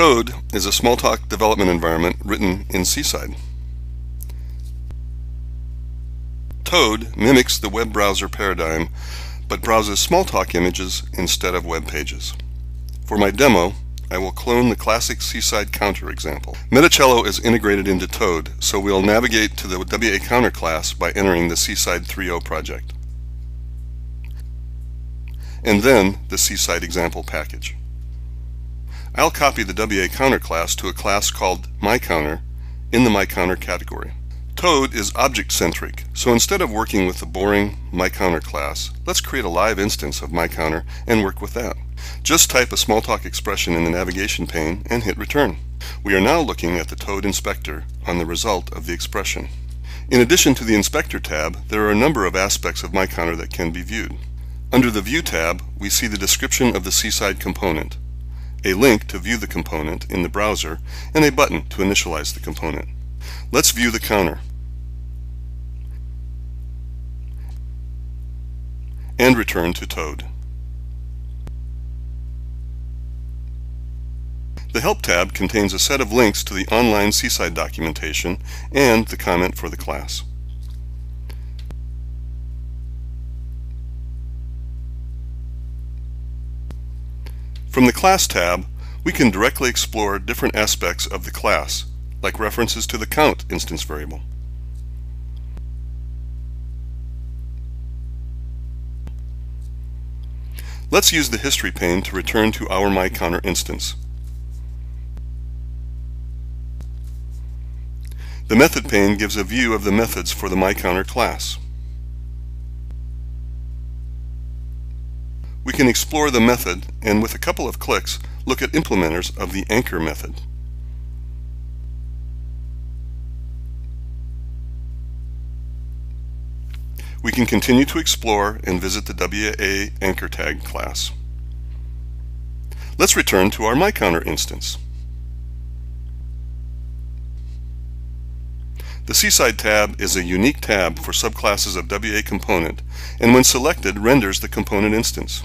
tODE is a Smalltalk development environment written in Seaside. tODE mimics the web browser paradigm but browses Smalltalk images instead of web pages. For my demo, I will clone the classic Seaside counter example. Metacello is integrated into tODE, so we'll navigate to the WA counter class by entering the Seaside 3.0 project. And then the Seaside example package. I'll copy the WA counter class to a class called myCounter in the myCounter category. tODE is object-centric, so instead of working with the boring myCounter class, let's create a live instance of myCounter and work with that. Just type a Smalltalk expression in the navigation pane and hit return. We are now looking at the tODE inspector on the result of the expression. In addition to the Inspector tab, there are a number of aspects of myCounter that can be viewed. Under the View tab, we see the description of the Seaside component, a link to view the component in the browser, and a button to initialize the component. Let's view the counter. and return to tODE. The Help tab contains a set of links to the online Seaside documentation and the comment for the class. From the Class tab, we can directly explore different aspects of the class, like references to the count instance variable. Let's use the history pane to return to our myCounter instance. The method pane gives a view of the methods for the myCounter class. We can explore the method and with a couple of clicks look at implementers of the anchor method. We can continue to explore and visit the WA anchor tag class. Let's return to our myCounter instance. The Seaside tab is a unique tab for subclasses of WA component and when selected renders the component instance.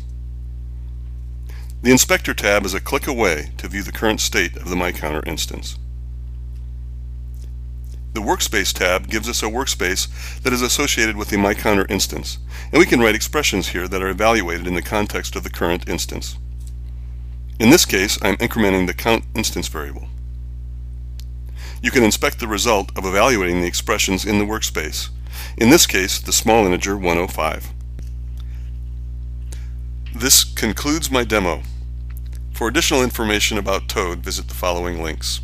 The Inspector tab is a click away to view the current state of the myCounter instance. The Workspace tab gives us a workspace that is associated with the myCounter instance, and we can write expressions here that are evaluated in the context of the current instance. In this case, I'm incrementing the count instance variable. You can inspect the result of evaluating the expressions in the workspace, in this case the small integer 105. This concludes my demo. For additional information about tODE, visit the following links.